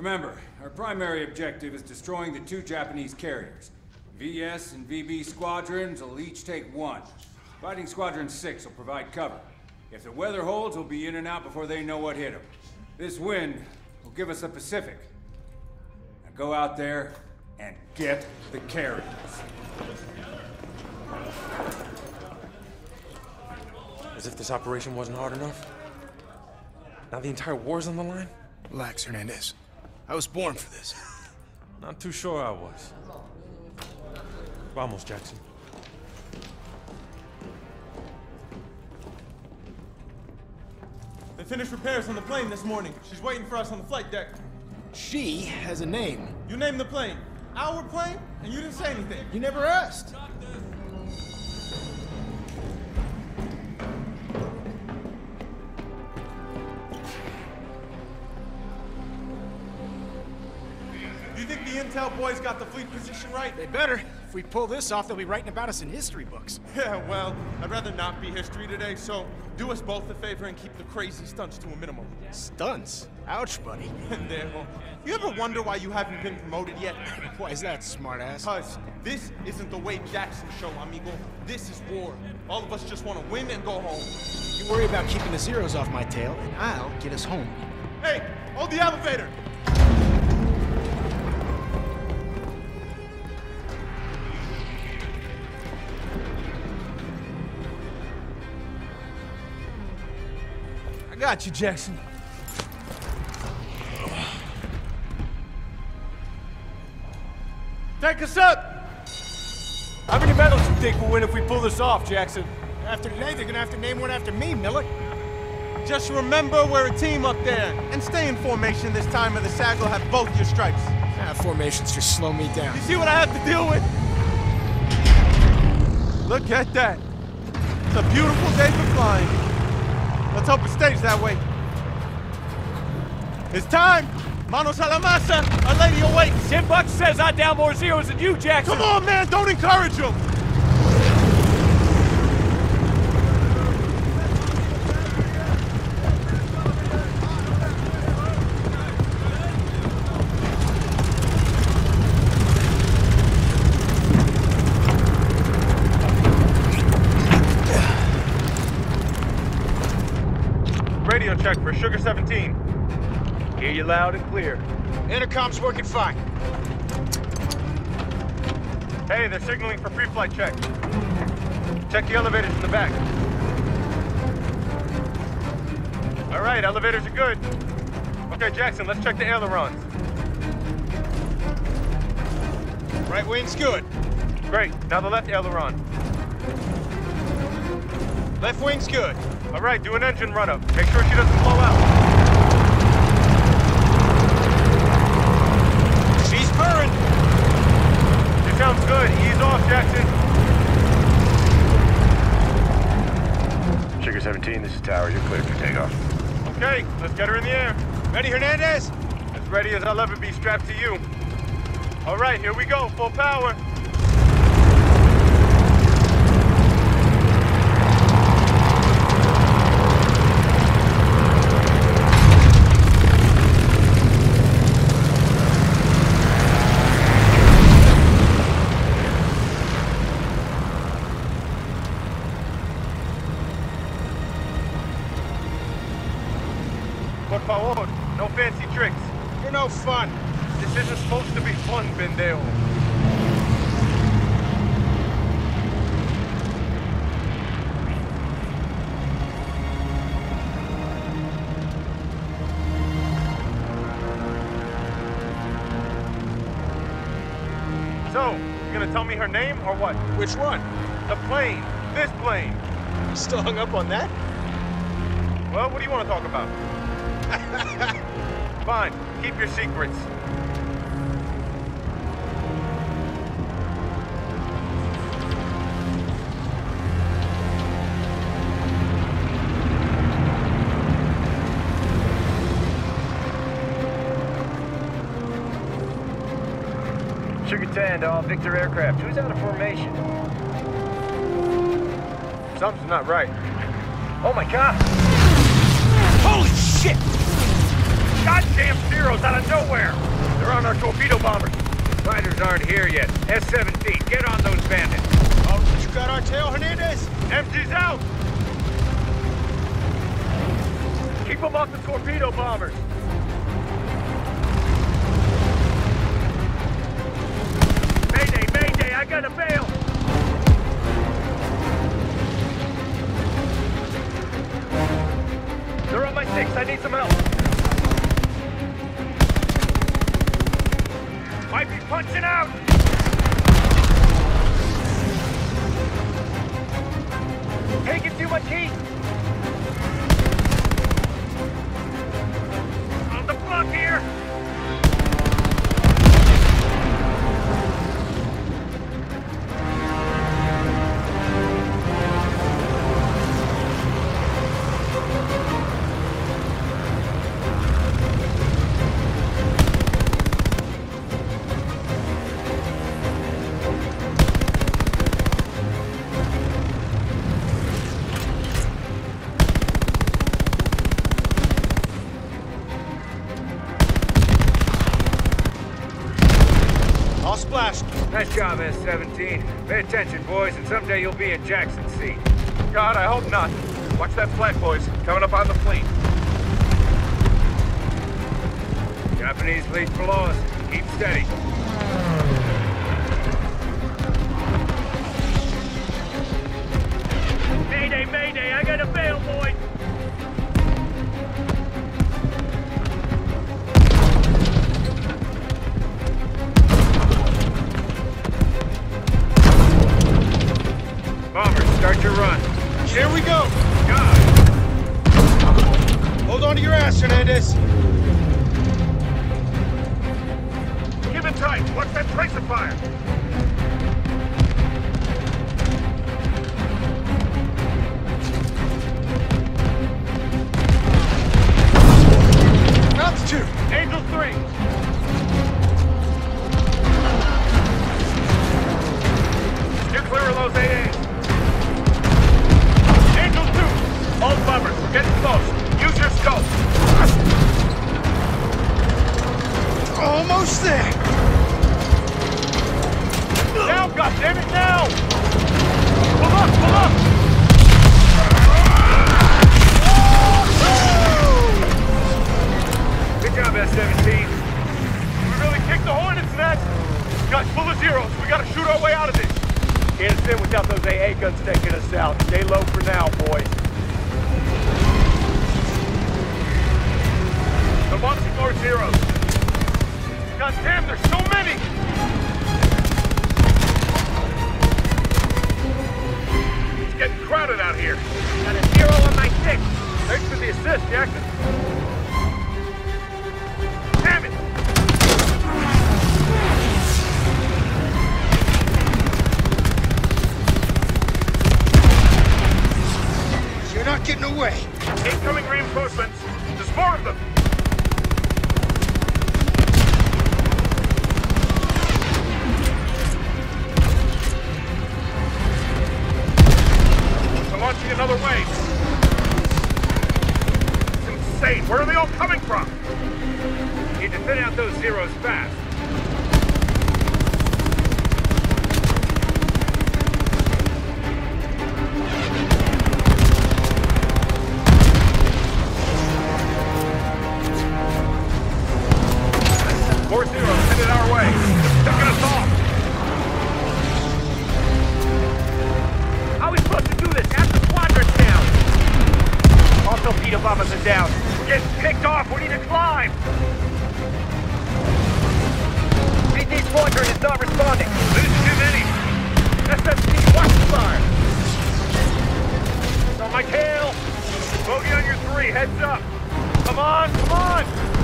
Remember, our primary objective is destroying the two Japanese carriers. VS and VB squadrons will each take one. Fighting Squadron 6 will provide cover. If the weather holds, we'll be in and out before they know what hit them. This wind will give us the Pacific. Now go out there and get the carriers. As if this operation wasn't hard enough. Now the entire war's on the line? Relax, Hernandez. I was born for this. Not too sure I was. Vamos, Jackson. They finished repairs on the plane this morning. She's waiting for us on the flight deck. She has a name. You named the plane. Our plane? And you didn't say anything. You never asked. Intel boys got the fleet position right? They better. If we pull this off, they'll be writing about us in history books. Yeah, well, I'd rather not be history today, so do us both a favor and keep the crazy stunts to a minimum. Stunts? Ouch, buddy. Pendejo. You ever wonder why you haven't been promoted yet? Why is that, smartass? Cuz this isn't the Wade Jackson show, amigo. This is war. All of us just want to win and go home. You worry about keeping the zeros off my tail, and I'll get us home. Hey, hold the elevator! Got you, Jackson. Take us up! How many medals do you think we'll win if we pull this off, Jackson? After today, they're gonna have to name one after me, Millet. Just remember we're a team up there. And stay in formation this time or the CAG will have both your stripes. Ah, formations just slow me down. You see what I have to deal with? Look at that. It's a beautiful day for flying. Let's hope it stays that way. It's time! Manos a la masa! Our lady awaits! Ten bucks says I down more zeros than you, Jackson. Come on, man! Don't encourage him! Radio check for Sugar 17. Hear you loud and clear. Intercom's working fine. Hey, they're signaling for pre-flight check. Check the elevators in the back. All right, elevators are good. Okay, Jackson, let's check the ailerons. Right wing's good. Great, now the left aileron. Left wing's good. All right, do an engine run-up. Make sure she doesn't blow out. She's purring. She sounds good. Ease off, Jackson. Sugar 17, this is Tower. You're cleared for takeoff. Okay, let's get her in the air. Ready, Hernandez? As ready as I'll ever be strapped to you. All right, here we go. Full power. Me her name or what? Which one? The plane. This plane. You still hung up on that? Well, what do you want to talk about? Fine, keep your secrets. 10 all Victor aircraft. Who's out of formation? Something's not right. Oh my god! Holy shit! goddamn Zeros out of nowhere! They're on our torpedo bombers. Fighters aren't here yet. S-17, get on those bandits. Oh, you got our tail, Hernandez? MG's out! Keep them off the torpedo bombers. I got a bail! They're on my six, I need some help. Might be punching out! Taking too much heat! Job, S-17. Pay attention, boys, and someday you'll be in Jackson's seat. God, I hope not. Watch that flag, boys. Coming up on the fleet. Japanese fleet below us. Keep steady. Mayday, mayday, I got a bail, boys! Run. Here we go. God! Hold on to your ass, Hernandez. Keep it tight. Watch that tracer fire. Altitude. Angel 3. S-17. We really kicked the Hornets' nest! Guys, full of zeros. We gotta shoot our way out of this. Can't sit without those AA guns taking us out. Stay low for now, boys. They're launching more zeros. God damn, there's so many! It's getting crowded out here. Got a zero on my six. Thanks for the assist, Jackson. Where are they all coming from? Need to thin out those zeros fast. More zeros headed our way. Us off. How are we supposed to do this? Half the squadron's down. Bombers are down. Getting picked off. We need to climb. VT Squadron is not responding. Losing too many. SST, watch the fire. It's on my tail. Bogey on your three. Heads up. Come on, come on.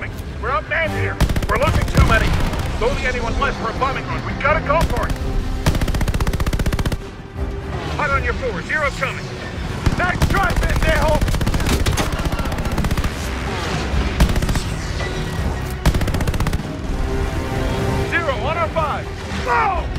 Land here. We're losing too many. There's only anyone left for a bombing run. We've gotta go for it. Hot on your four. Zero coming. Nice try, Pendejo! Zero on our oh five. Go!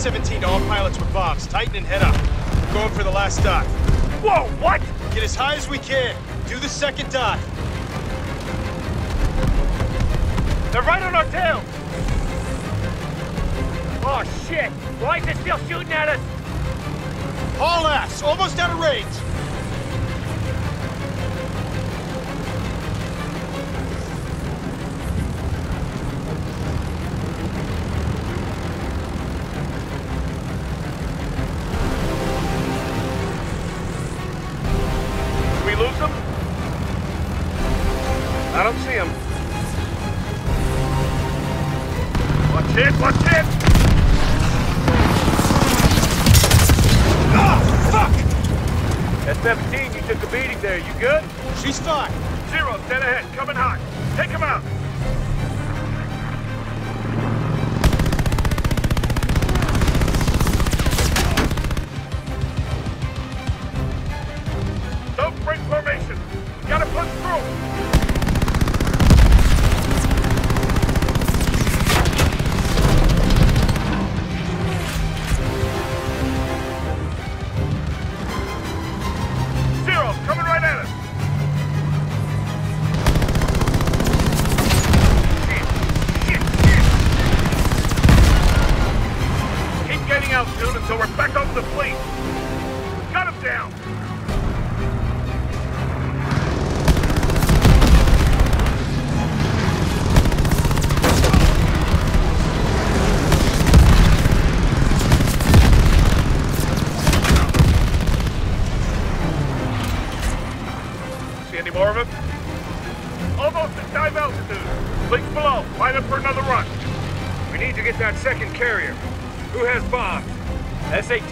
17 to all pilots with bombs. Tighten and head up. We're going for the last dive. Whoa, what? Get as high as we can. Do the second dive. They're right on our tail! Oh shit! Why is it still shooting at us? All ass. Almost out of range. It, watch it! Ah, fuck! At 17, you took a beating there. You good? She's fine. Zero, dead ahead, coming hot. Take him out.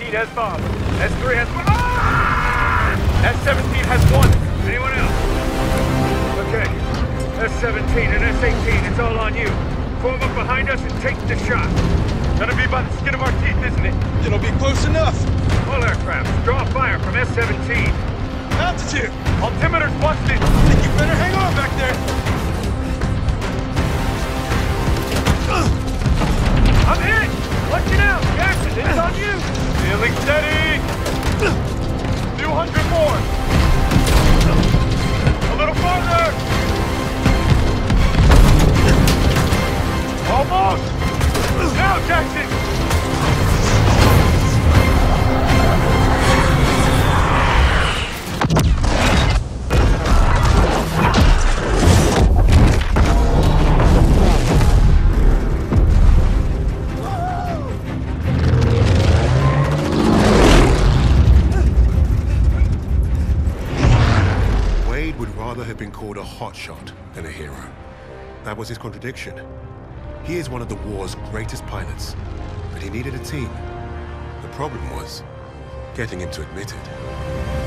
S-18 has bombs. S-3 has... Ah! S-17 has one. Anyone else? Okay. S-17 and S-18, it's all on you. Form up behind us and take the shot. Gonna be by the skin of our teeth, isn't it? It'll be close enough. All aircraft, draw fire from S-17. Altitude. Altimeter's busted. Think you better hang on back there. I'm hit! Watch it out! Jackson, called a hotshot and a hero. That was his contradiction. He is one of the war's greatest pilots, but he needed a team. The problem was getting him to admit it.